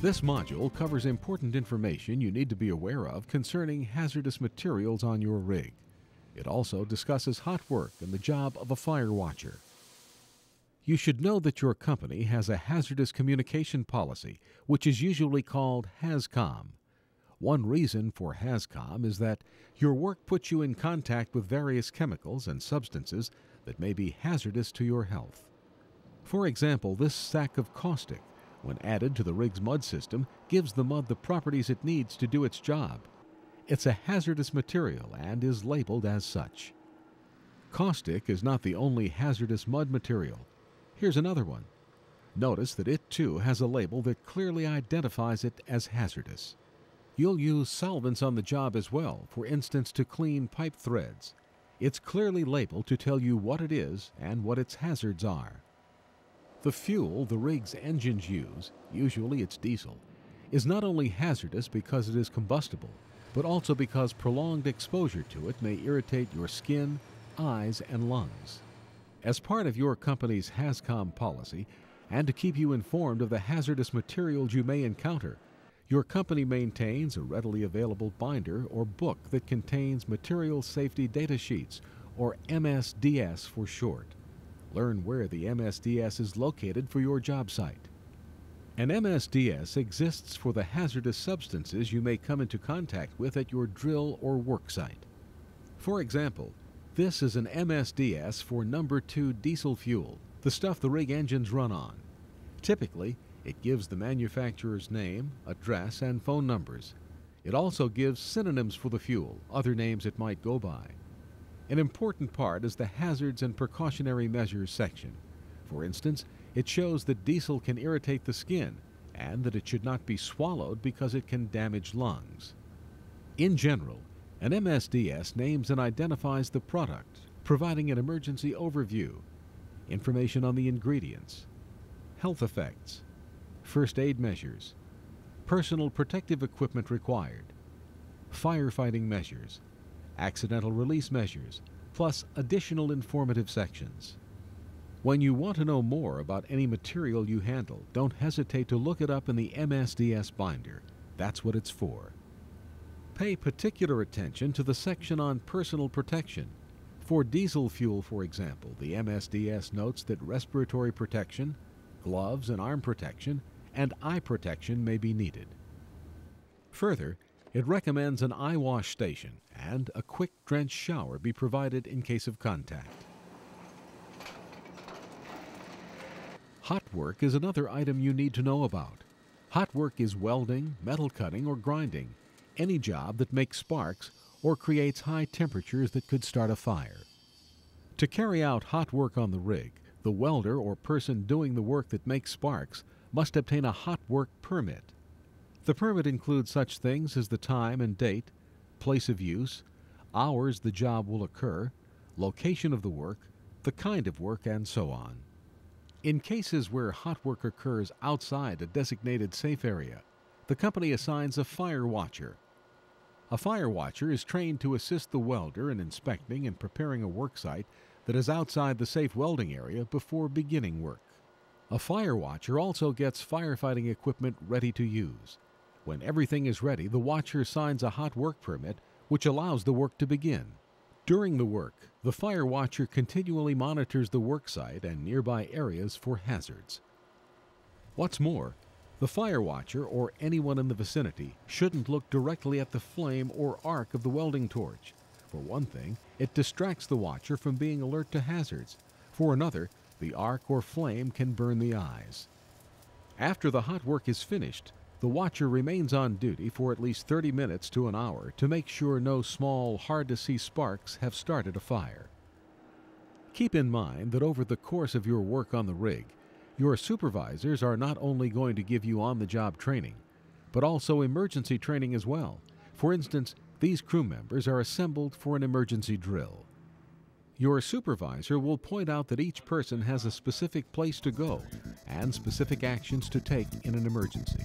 This module covers important information you need to be aware of concerning hazardous materials on your rig. It also discusses hot work and the job of a fire watcher. You should know that your company has a hazardous communication policy, which is usually called HAZCOM. One reason for HAZCOM is that your work puts you in contact with various chemicals and substances that may be hazardous to your health. For example, this sack of caustic when added to the rig's mud system, gives the mud the properties it needs to do its job. It's a hazardous material and is labeled as such. Caustic is not the only hazardous mud material. Here's another one. Notice that it too has a label that clearly identifies it as hazardous. You'll use solvents on the job as well, for instance, to clean pipe threads. It's clearly labeled to tell you what it is and what its hazards are. The fuel the rig's engines use, usually it's diesel, is not only hazardous because it is combustible, but also because prolonged exposure to it may irritate your skin, eyes, and lungs. As part of your company's HAZCOM policy, and to keep you informed of the hazardous materials you may encounter, your company maintains a readily available binder or book that contains Material Safety Data Sheets, or MSDS for short. Learn where the MSDS is located for your job site. An MSDS exists for the hazardous substances you may come into contact with at your drill or work site. For example, this is an MSDS for number 2 diesel fuel, the stuff the rig engines run on. Typically, it gives the manufacturer's name, address, and phone numbers. It also gives synonyms for the fuel, other names it might go by. An important part is the hazards and precautionary measures section. For instance, it shows that diesel can irritate the skin and that it should not be swallowed because it can damage lungs. In general, an MSDS names and identifies the product, providing an emergency overview, information on the ingredients, health effects, first aid measures, personal protective equipment required, firefighting measures, accidental release measures, plus additional informative sections. When you want to know more about any material you handle, don't hesitate to look it up in the MSDS binder. That's what it's for. Pay particular attention to the section on personal protection. For diesel fuel, for example, the MSDS notes that respiratory protection, gloves and arm protection, and eye protection may be needed. Further, it recommends an eye wash station and a quick drench shower be provided in case of contact. Hot work is another item you need to know about. Hot work is welding, metal cutting, or grinding, any job that makes sparks or creates high temperatures that could start a fire. To carry out hot work on the rig, the welder or person doing the work that makes sparks must obtain a hot work permit. The permit includes such things as the time and date, place of use, hours the job will occur, location of the work, the kind of work, and so on. In cases where hot work occurs outside a designated safe area, the company assigns a fire watcher. A fire watcher is trained to assist the welder in inspecting and preparing a work site that is outside the safe welding area before beginning work. A fire watcher also gets firefighting equipment ready to use. When everything is ready, the watcher signs a hot work permit, which allows the work to begin. During the work, the fire watcher continually monitors the work site and nearby areas for hazards. What's more, the fire watcher or anyone in the vicinity shouldn't look directly at the flame or arc of the welding torch. For one thing, it distracts the watcher from being alert to hazards. For another, the arc or flame can burn the eyes. After the hot work is finished, the watcher remains on duty for at least 30 minutes to an hour to make sure no small, hard to see sparks have started a fire. Keep in mind that over the course of your work on the rig, your supervisors are not only going to give you on the job training, but also emergency training as well. For instance, these crew members are assembled for an emergency drill. Your supervisor will point out that each person has a specific place to go and specific actions to take in an emergency.